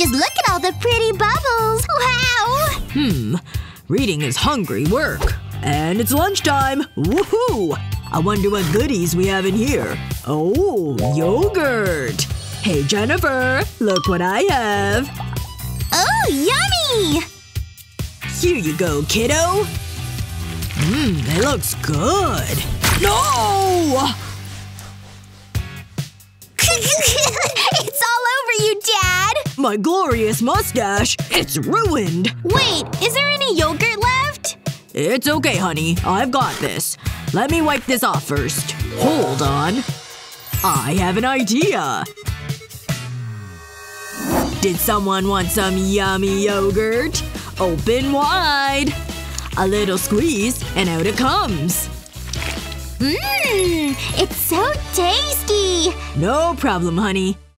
Just look at all the pretty bubbles! Wow! Hmm. Reading is hungry work. And it's lunchtime! Woohoo! I wonder what goodies we have in here. Oh, yogurt! Hey Jennifer, look what I have. Oh, yummy! Here you go, kiddo. Mmm, it looks good. No! My glorious mustache! It's ruined! Wait, is there any yogurt left? It's okay, honey. I've got this. Let me wipe this off first. Hold on. I have an idea. Did someone want some yummy yogurt? Open wide. A little squeeze, and out it comes. Mmm! It's so tasty! No problem, honey.